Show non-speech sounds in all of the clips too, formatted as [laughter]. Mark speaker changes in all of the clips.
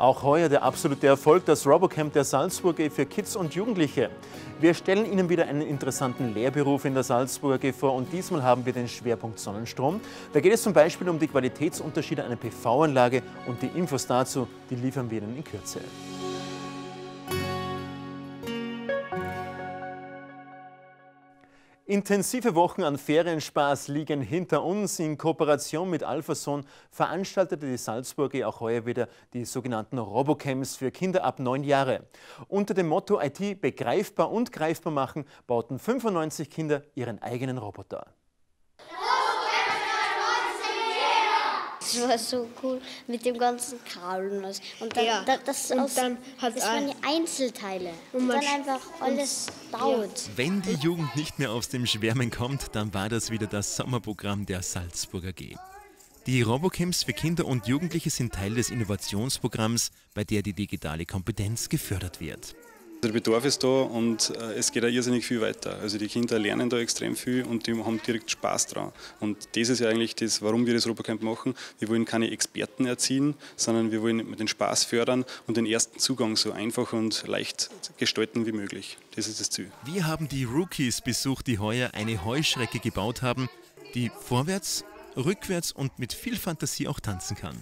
Speaker 1: Auch heuer der absolute Erfolg, das Robocamp der Salzburger für Kids und Jugendliche. Wir stellen Ihnen wieder einen interessanten Lehrberuf in der Salzburger vor und diesmal haben wir den Schwerpunkt Sonnenstrom. Da geht es zum Beispiel um die Qualitätsunterschiede einer PV-Anlage und die Infos dazu, die liefern wir Ihnen in Kürze. Intensive Wochen an Ferienspaß liegen hinter uns. In Kooperation mit Alphason veranstaltete die Salzburger auch heuer wieder die sogenannten Robocamps für Kinder ab neun Jahre. Unter dem Motto IT begreifbar und greifbar machen bauten 95 Kinder ihren eigenen Roboter.
Speaker 2: Das war so cool mit dem ganzen Kabel und alles. Und dann, ja. da, das, und aus, dann hat das waren die Einzelteile. Und, und dann einfach alles dauert.
Speaker 1: Ja. Wenn die Jugend nicht mehr aus dem Schwärmen kommt, dann war das wieder das Sommerprogramm der Salzburger G. Die Robocamps für Kinder und Jugendliche sind Teil des Innovationsprogramms, bei der die digitale Kompetenz gefördert wird.
Speaker 3: Der Bedarf ist da und äh, es geht auch irrsinnig viel weiter. Also die Kinder lernen da extrem viel und die haben direkt Spaß dran. Und das ist ja eigentlich das, warum wir das Robocamp machen. Wir wollen keine Experten erziehen, sondern wir wollen den Spaß fördern und den ersten Zugang so einfach und leicht gestalten wie möglich. Das ist das Ziel.
Speaker 1: Wir haben die Rookies besucht, die heuer eine Heuschrecke gebaut haben, die vorwärts, rückwärts und mit viel Fantasie auch tanzen kann.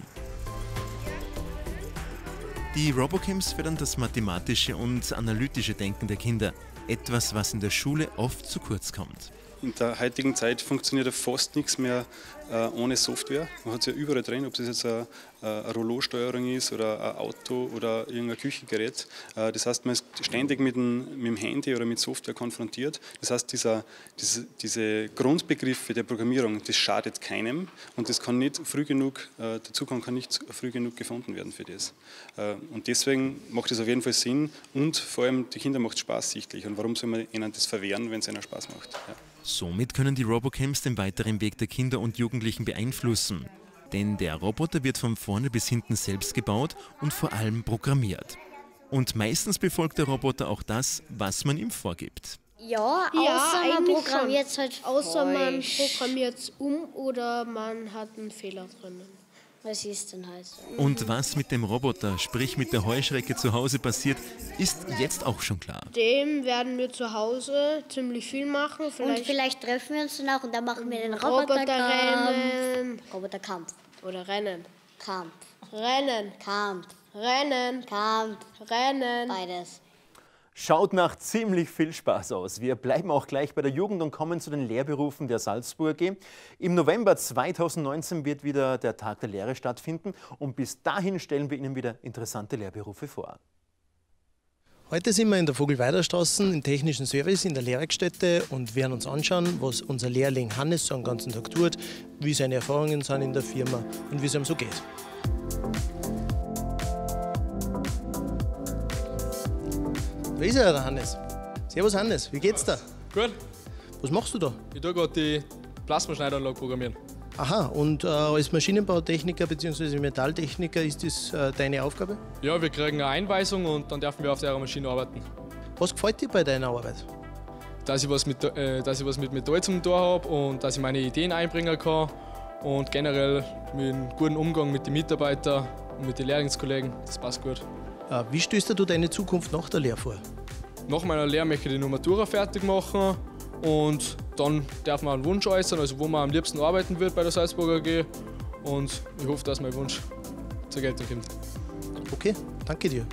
Speaker 1: Die Robocamps fördern das mathematische und analytische Denken der Kinder, etwas, was in der Schule oft zu kurz kommt.
Speaker 3: In der heutigen Zeit funktioniert ja fast nichts mehr äh, ohne Software. Man hat es ja überall drin, ob das jetzt eine, eine Rollo-Steuerung ist oder ein Auto oder irgendein Küchengerät. Äh, das heißt, man ist ständig mit dem, mit dem, Handy oder mit Software konfrontiert. Das heißt, dieser, diese, diese, Grundbegriffe der Programmierung, das schadet keinem und das kann nicht früh genug, äh, der Zugang kann nicht früh genug gefunden werden für das. Und deswegen macht es auf jeden Fall Sinn und vor allem die Kinder macht es Spaß sichtlich. Und warum soll man ihnen das verwehren, wenn es ihnen Spaß macht? Ja.
Speaker 1: Somit können die Robocamps den weiteren Weg der Kinder und Jugendlichen beeinflussen. Denn der Roboter wird von vorne bis hinten selbst gebaut und vor allem programmiert. Und meistens befolgt der Roboter auch das, was man ihm vorgibt.
Speaker 2: Ja, außer ja, man programmiert es halt
Speaker 4: Außer man programmiert es um oder man hat einen Fehler drinnen.
Speaker 2: Was ist denn halt
Speaker 1: Und was mit dem Roboter, sprich mit der Heuschrecke zu Hause passiert, ist jetzt auch schon klar.
Speaker 4: Dem werden wir zu Hause ziemlich viel machen.
Speaker 2: Vielleicht und vielleicht treffen wir uns dann auch und dann machen wir den Roboterkampf. Roboterrennen. Roboterkampf.
Speaker 4: Oder Rennen.
Speaker 2: Kampf.
Speaker 4: Rennen.
Speaker 2: Kampf.
Speaker 4: Rennen.
Speaker 2: Kampf.
Speaker 4: Rennen.
Speaker 2: Beides.
Speaker 1: Schaut nach ziemlich viel Spaß aus. Wir bleiben auch gleich bei der Jugend und kommen zu den Lehrberufen der Salzburger. Im November 2019 wird wieder der Tag der Lehre stattfinden und bis dahin stellen wir Ihnen wieder interessante Lehrberufe vor.
Speaker 5: Heute sind wir in der Vogelweiderstraße im technischen Service in der Lehrwerkstätte und werden uns anschauen, was unser Lehrling Hannes so einen ganzen Tag tut, wie seine Erfahrungen sind in der Firma und wie es ihm so geht. Wie ist er, der Hannes? Servus Hannes, wie geht's da?
Speaker 6: Gut.
Speaker 5: Was machst du da?
Speaker 6: Ich tue gerade die Plasmaschneidanlage programmieren.
Speaker 5: Aha, und äh, als Maschinenbautechniker bzw. Metalltechniker ist das äh, deine Aufgabe?
Speaker 6: Ja, wir kriegen eine Einweisung und dann dürfen wir auf der Maschine arbeiten.
Speaker 5: Was gefällt dir bei deiner Arbeit?
Speaker 6: Dass ich was mit, äh, dass ich was mit Metall zum tun habe und dass ich meine Ideen einbringen kann und generell mit einem guten Umgang mit den Mitarbeitern und mit den Lehrlingskollegen, das passt gut.
Speaker 5: Äh, wie stößt du deine Zukunft nach der Lehre vor?
Speaker 6: Nach meiner Lehre möchte ich die Nummertura fertig machen und dann darf man einen Wunsch äußern, also wo man am liebsten arbeiten wird bei der Salzburger AG. Und ich hoffe, dass mein Wunsch zur Geltung kommt.
Speaker 5: Okay, danke dir.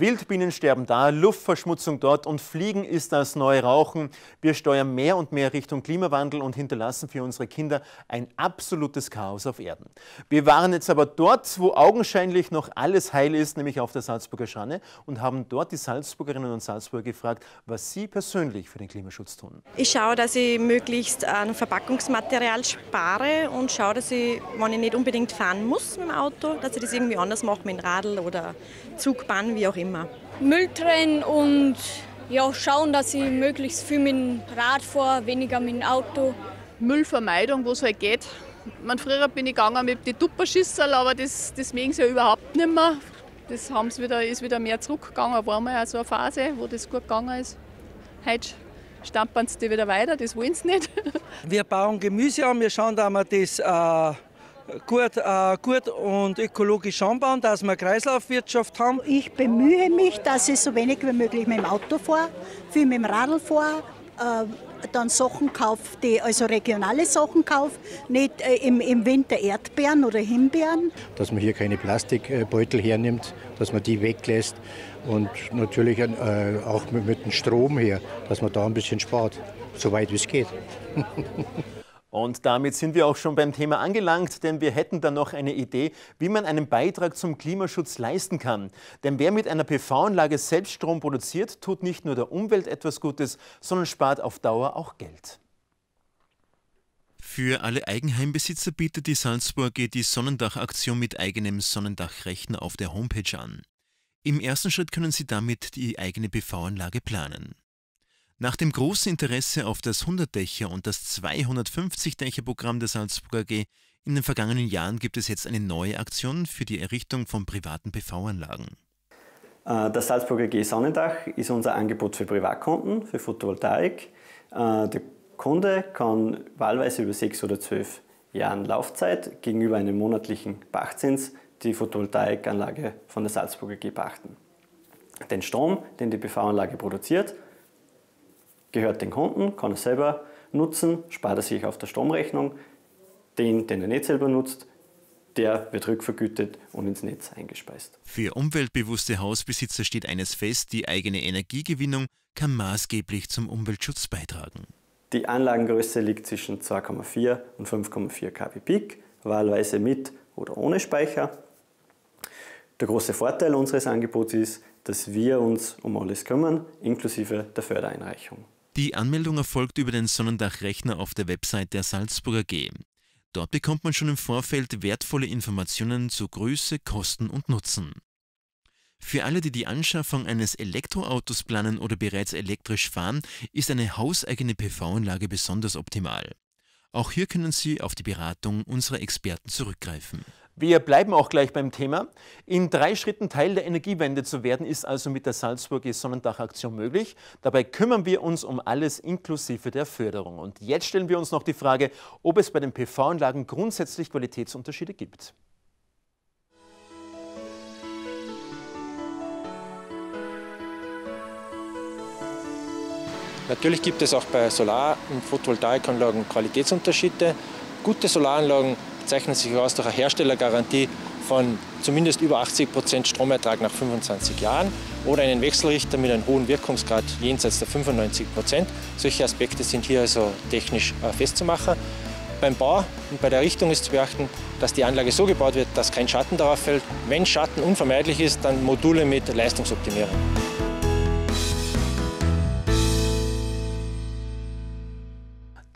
Speaker 1: Wildbienen sterben da, Luftverschmutzung dort und Fliegen ist das neue Rauchen. Wir steuern mehr und mehr Richtung Klimawandel und hinterlassen für unsere Kinder ein absolutes Chaos auf Erden. Wir waren jetzt aber dort, wo augenscheinlich noch alles heil ist, nämlich auf der Salzburger Schanne und haben dort die Salzburgerinnen und Salzburger gefragt, was sie persönlich für den Klimaschutz tun.
Speaker 7: Ich schaue, dass ich möglichst an Verpackungsmaterial spare und schaue, dass ich, wenn ich nicht unbedingt fahren muss mit dem Auto, dass ich das irgendwie anders mache mit dem Radl oder Zugbahn, wie auch immer immer.
Speaker 8: Müll trennen und ja, schauen, dass ich möglichst viel mit dem Rad fahre, weniger mit dem Auto. Müllvermeidung, wo es halt geht. Man, früher bin ich gegangen mit den Tupperschüssel, aber das, das mögen sie ja überhaupt nicht mehr. Das haben's wieder, ist wieder mehr zurückgegangen. War mal so eine Phase, wo das gut gegangen ist. Heute stampfen sie die wieder weiter, das wollen sie nicht. [laughs]
Speaker 9: Wir bauen Gemüse an, wir schauen, dass wir das äh, gut, äh, gut und ökologisch anbauen, dass wir Kreislaufwirtschaft haben.
Speaker 10: Ich bemühe mich, dass ich so wenig wie möglich mit dem Auto fahre, viel mit dem Radl fahre. Äh, dann Sachen kaufe, die, also regionale Sachen kaufe, nicht äh, im, im Winter Erdbeeren oder Himbeeren.
Speaker 11: Dass man hier keine Plastikbeutel hernimmt, dass man die weglässt und natürlich äh, auch mit, mit dem Strom her, dass man da ein bisschen spart, soweit wie es geht. [laughs]
Speaker 1: Und damit sind wir auch schon beim Thema angelangt, denn wir hätten da noch eine Idee, wie man einen Beitrag zum Klimaschutz leisten kann. Denn wer mit einer PV-Anlage selbst Strom produziert, tut nicht nur der Umwelt etwas Gutes, sondern spart auf Dauer auch Geld.
Speaker 12: Für alle Eigenheimbesitzer bietet die Salzburger die Sonnendachaktion mit eigenem Sonnendachrechner auf der Homepage an. Im ersten Schritt können Sie damit die eigene PV-Anlage planen. Nach dem großen Interesse auf das 100-Dächer- und das 250-Dächer-Programm der Salzburger AG in den vergangenen Jahren gibt es jetzt eine neue Aktion für die Errichtung von privaten PV-Anlagen.
Speaker 13: Äh, das Salzburger AG Sonnendach ist unser Angebot für Privatkunden, für Photovoltaik. Äh, der Kunde kann wahlweise über sechs oder zwölf Jahren Laufzeit gegenüber einem monatlichen Pachtzins die Photovoltaikanlage von der Salzburger AG pachten. Den Strom, den die PV-Anlage produziert, gehört den Kunden, kann er selber nutzen, spart er sich auf der Stromrechnung. Den, den er nicht selber nutzt, der wird rückvergütet und ins Netz eingespeist.
Speaker 12: Für umweltbewusste Hausbesitzer steht eines fest, die eigene Energiegewinnung kann maßgeblich zum Umweltschutz beitragen.
Speaker 13: Die Anlagengröße liegt zwischen 2,4 und 5,4 kW Peak, wahlweise mit oder ohne Speicher. Der große Vorteil unseres Angebots ist, dass wir uns um alles kümmern, inklusive der Fördereinreichung.
Speaker 12: Die Anmeldung erfolgt über den Sonnendachrechner auf der Website der Salzburger G. Dort bekommt man schon im Vorfeld wertvolle Informationen zu Größe, Kosten und Nutzen. Für alle, die die Anschaffung eines Elektroautos planen oder bereits elektrisch fahren, ist eine hauseigene PV-Anlage besonders optimal. Auch hier können Sie auf die Beratung unserer Experten zurückgreifen.
Speaker 1: Wir bleiben auch gleich beim Thema. In drei Schritten Teil der Energiewende zu werden, ist also mit der Salzburger Sonnendachaktion möglich. Dabei kümmern wir uns um alles inklusive der Förderung. Und jetzt stellen wir uns noch die Frage, ob es bei den PV-Anlagen grundsätzlich Qualitätsunterschiede gibt.
Speaker 14: Natürlich gibt es auch bei Solar- und Photovoltaikanlagen Qualitätsunterschiede. Gute Solaranlagen zeichnen sich aus durch eine Herstellergarantie von zumindest über 80 Prozent Stromertrag nach 25 Jahren oder einen Wechselrichter mit einem hohen Wirkungsgrad jenseits der 95 Prozent. Solche Aspekte sind hier also technisch äh, festzumachen. Beim Bau und bei der Errichtung ist zu beachten, dass die Anlage so gebaut wird, dass kein Schatten darauf fällt. Wenn Schatten unvermeidlich ist, dann Module mit Leistungsoptimierung.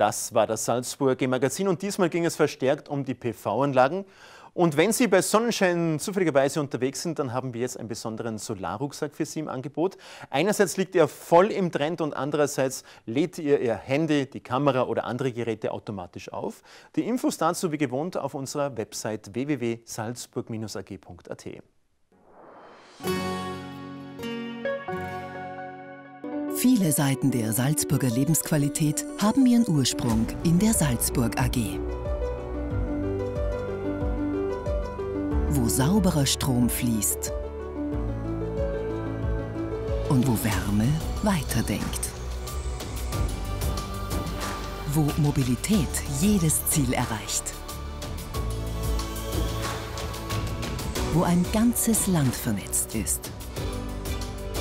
Speaker 1: Das war das Salzburger Magazin und diesmal ging es verstärkt um die PV-Anlagen. Und wenn Sie bei Sonnenschein zufälligerweise unterwegs sind, dann haben wir jetzt einen besonderen Solarrucksack für Sie im Angebot. Einerseits liegt er voll im Trend und andererseits lädt ihr Ihr Handy, die Kamera oder andere Geräte automatisch auf. Die Infos dazu wie gewohnt auf unserer Website www.salzburg-ag.at.
Speaker 15: Viele Seiten der Salzburger Lebensqualität haben ihren Ursprung in der Salzburg AG. Wo sauberer Strom fließt und wo Wärme weiterdenkt. Wo Mobilität jedes Ziel erreicht. Wo ein ganzes Land vernetzt ist.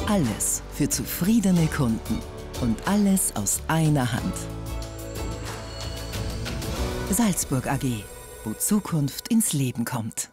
Speaker 15: Alles für zufriedene Kunden und alles aus einer Hand. Salzburg AG, wo Zukunft ins Leben kommt.